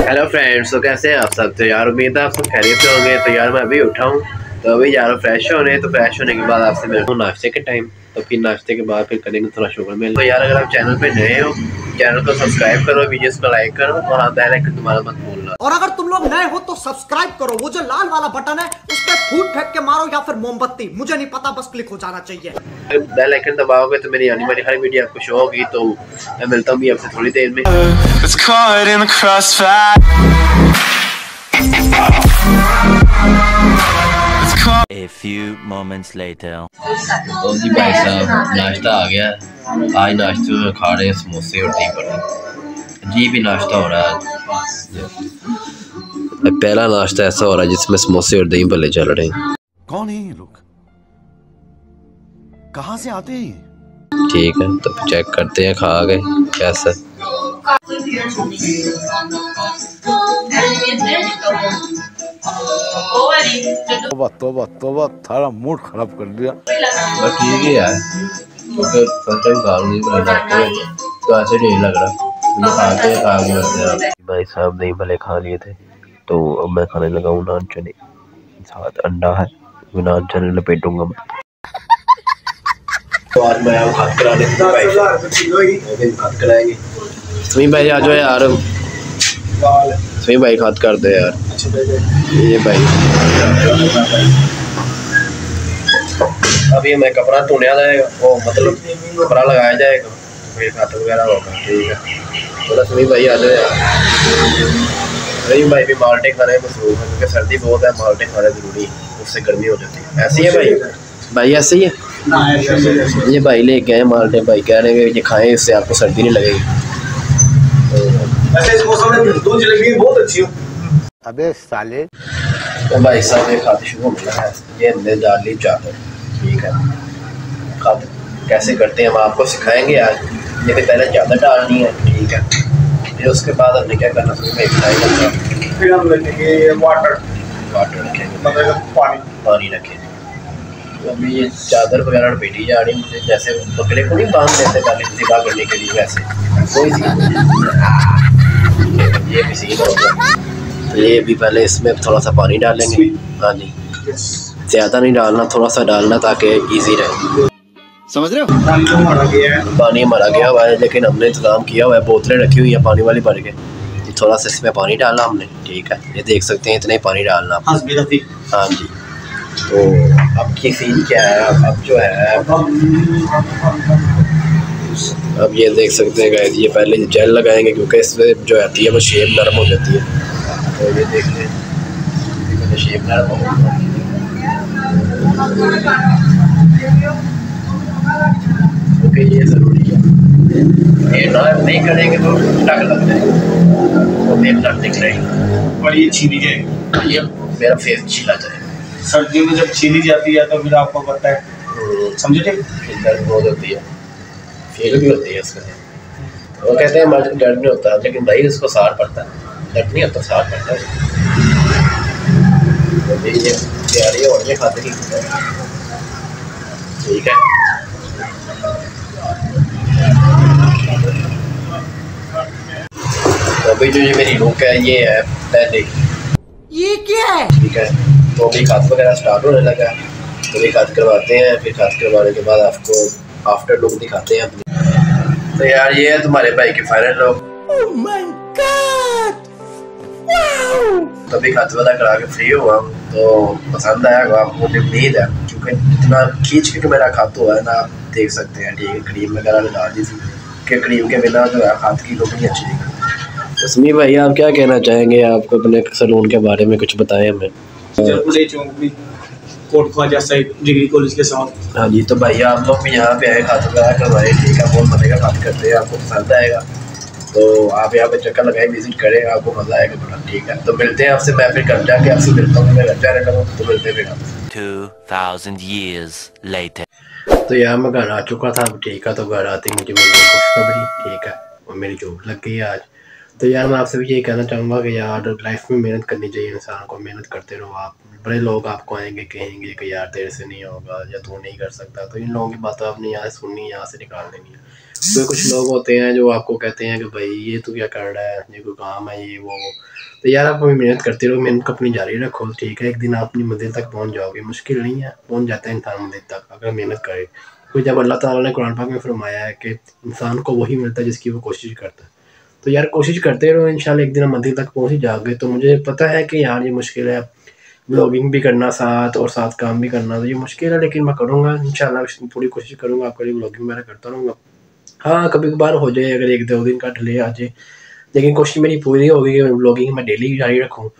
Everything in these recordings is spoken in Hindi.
हेलो फ्रेंड्स तो कैसे हैं आप सब? तो यार, उम्मीद है आप सब खैरियत से होंगे। तो यार, मैं अभी उठा हूँ। तो अभी यार फ्रेश होने। तो फ्रेश होने के बाद आपसे मिलता हूँ नाश्ते के टाइम तो फिर नाश्ते के बाद फिर करेंगे थोड़ा शुगर मिल तो यार, अगर आप चैनल पर नए हो चैनल को सब्सक्राइब करो वीडियोस को लाइक करो। और आप बेल आइकन तुम्हारा मत भूलना। और अगर तुम लोग नए हो तो सब्सक्राइब करो वो जो लाल वाला बटन है उस पर फूट फेंक के मारो या फिर मोमबत्ती मुझे नहीं पता बस क्लिक हो जाना चाहिए बेल आइकन दबाओगे तो मेरी आने वाली हर वीडियो आपको शो होगी तो मैं मिलता हूँ आपसे थोड़ी देर में. A few moments later. तो जी भाई साहब नाश्ता आ गया है। आज नाश्ते में खा रहे हैं समोसे और दही पड़े अजीब ही नाश्ता हो रहा है पहला नाश्ता ऐसा हो रहा है जिसमें समोसे और दही भल्ले चल रहे हैं कौन है ये लोग? कहाँ से आते हैं ये? ठीक है तो चेक करते हैं खा गए कैसा? तोबा तोबा तोबा थारा मूड खराब कर दिया। ठीक ही जाते हैं तो ऐसे नहीं लग रहा। तो भाई साहब दही भले खा लिए थे। तो अब मैं खाने लगा हूँ नान चने। साथ अंडा है वो नान चने लपेटूँगा मैं। तो आज मैं आऊँ खाद कराने भाई कराएँगे समी भाई आ जाओ यार। समी भाई खाद कर दे यार। ये भाई। अभी मैं कपड़ा धोने जाएगा वो मतलब कपड़ा लगाया जाएगा। फिर खात वगैरह होगा ठीक है। समी भाई आ जाओ यार समी भाई भी माल्टे खाने में मसरूफ है क्योंकि सर्दी बहुत है माल्टे खाने ज़रूरी उससे गर्मी हो जाती है। ऐसी है भाई? भाई ऐसे ही? है। ये भाई लेके आए माल्टे भाई कह रहे हैं ये खाएँ इससे आपको सर्दी नहीं लगेगी। वैसे इस मौसम में दो जलेबी बहुत अच्छी हो। अबे साले। तो भाई साहब ये खाते शुरू हो गया है। ये हमने डाल ली चादर ठीक है। खाते। कैसे करते हैं हम आपको सिखाएँगे आज। लेकिन पहले चादर डालनी है। ठीक है। फिर उसके बाद हमने क्या करना फिर मैं खिलाएगा फिर हम रखेंगे वाटर वाटर रखेंगे। मतलब पानी। पानी रखेंगे। तो अभी ये चादर वगैरह बेटी जा रही मुझे जैसे बकरे को नहीं बाँध देते पहले इंतबा करने के लिए वैसे। कोई नहीं। ये भी सीन हो। गया तो ये भी पहले इसमें थोड़ा सा पानी डालेंगे। हाँ जी। ज़्यादा नहीं डालना थोड़ा सा डालना ताकि इजी रहे। समझ रहे हो? तो गया है पानी हमारा गया हुआ है लेकिन हमने इंतज़ाम किया हुआ है बोतलें रखी हुई है पानी वाली भर के। थोड़ा सा इसमें पानी डालना हमने ठीक है? ये देख सकते हैं इतना ही पानी डालना रफी हाँ जी। तो अब की सीन क्या है? अब जो है अब ये देख सकते हैं गाइस ये पहले जेल लगाएँगे क्योंकि इसमें जो आती है वो शेप नरम हो जाती है। तो ये देख हैं ये पहले शेप नरम हो क्योंकि ये ज़रूरी है। ये ना नहीं करेंगे तो टक लग जाएगा। तो मेरे दिख रही और ये छीनी जाएगी ये मेरा फेस छिला जाएगा सर्दियों में जब छीनी जाती है तो फिर आपको पता है। समझे ठीक? दर्द बहुत होती है। फील भी होती है उसका वो कहते हैं मर्द को दर्द नहीं होता लेकिन भाई उसको सार पड़ता है। दर्द नहीं होता सार पड़ता है। तो भाई ये तैयारी हो खाते की ठीक है। तो अभी जो ये मेरी लुक है ये है पहले ये क्या है? ठीक है तो अभी खाद वगैरह स्टार्ट होने लगा है। तो अभी खाद करवाते हैं फिर खाद करवाने के बाद आपको आफ्टर लुक दिखाते हैं अपनी। तो यार ये है तुम्हारे भाई के फाइनल लुक तो अभी खाद वाला करा के फ्री हुआ तो पसंद आया होगा आपको मुझे उम्मीद है। क्योंकि इतना खींच के मेरा खाद हुआ है ना आप देख सकते हैं ठीक है क्रीम वगैरह लगा दी थी। कि क्रीम के बिना जो है खाद की लुक नहीं अच्छी दिखी उसमें भाई आप क्या कहना चाहेंगे? आपको अपने सलून के बारे में कुछ बताएँ हमें। कोट ख्वाजा साइड डिग्री कॉलेज के साथ। हाँ जी तो भाई आप लोग भी यहाँ पे आए खाते वगैरह करवाए ठीक है बहुत मज़े का खाते करते हैं आपको पसंद आएगा। तो आप यहाँ पे चक्कर लगाए विज़िट करें आपको मज़ा आएगा बड़ा ठीक है। तो मिलते हैं आपसे मैं फिर घर जाके आपसे मिलता हूँ मैं घर जाने लगा तो मिलते हैं फिर आपसे। 2000 years later. तो यार मैं घर आ चुका था ठीक है तो घर आते मुझे मिल खुशखबरी ठीक है। और मेरी जॉब लग गई है आज। तो यार मैं आपसे भी यही कहना चाहूँगा कि यार लाइफ में मेहनत करनी चाहिए इंसान को, मेहनत करते रहो आप। बड़े लोग आपको आएँगे, कहेंगे कि यार तेरे से नहीं होगा या तू नहीं कर सकता। तो इन लोगों की बातें आपने यहाँ से सुननी, यहाँ से निकाल देनी है। कोई कुछ लोग होते हैं जो आपको कहते हैं कि भाई, ये तो क्या कर रहा है? ये कोई काम है, ये वो। तो यार आप अभी मेहनत करते रहो, मेहनत अपनी जारी रखो, ठीक है? एक दिन आप अपनी मंजिल तक पहुँच जाओगे। मुश्किल नहीं है, पहुँच जाता है इंसान मंजिल तक, अगर मेहनत करे। कोई जब अल्लाह ताला ने कुरान पाक में फरमाया है कि इंसान को वही मिलता है जिसकी वो कोशिश करता है। तो यार कोशिश करते रहो इन एक दिन हम मंजिल तक पहुँच ही जाओगे। तो मुझे पता है कि यार ये मुश्किल है। ब्लॉगिंग भी करना साथ और साथ काम भी करना तो ये मुश्किल है, लेकिन मैं करूँगा, इंशाल्लाह पूरी कोशिश करूँगा, आपके लिए ब्लॉगिंग वगैरह करता रहूँगा। हाँ कभी कभार हो जाए, अगर एक दो दिन का डिले आ जाए। लेकिन कोशिश मेरी पूरी होगी कि ब्लॉगिंग मैं डेली जारी रखूँ।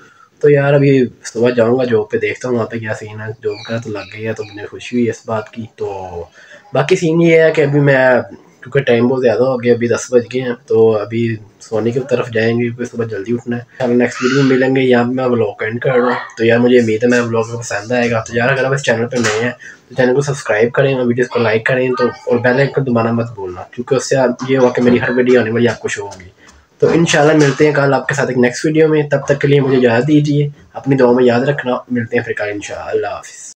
तो यार अभी सुबह जाऊँगा जॉब पे, देखता हूँ वहाँ पे क्या सीन है। जॉब का तो लग गई है तो मुझे खुशी हुई इस बात की तो बाकी सीन ये है कि अभी मैं क्योंकि टाइम बहुत ज़्यादा हो गया, अभी दस बज गए हैं तो अभी सोने की तरफ़ जाएँगे, क्योंकि सुबह जल्दी उठना है। कल नेक्स्ट वीडियो में मिलेंगे यहाँ पे मैं व्लॉग एंड कर रहा हूँ तो यार मुझे उम्मीद है मैं व्लॉग पसंद आएगा। तो यार, अगर आप इस चैनल पर नए हैं तो चैनल को सब्सक्राइब करें और वीडियोज़ को लाइक करें तो और बेल आइकन दबाना मत भूलना, क्योंकि उससे ये हुआ कि मेरी हर वीडियो आने वाली आपको शो होगी। तो इन मिलते हैं कल आपके साथ एक नेक्स्ट वीडियो में, तब तक के लिए मुझे याद दीजिए, अपनी दुआ में याद रखना, मिलते हैं फिर कल इन हाफिज़।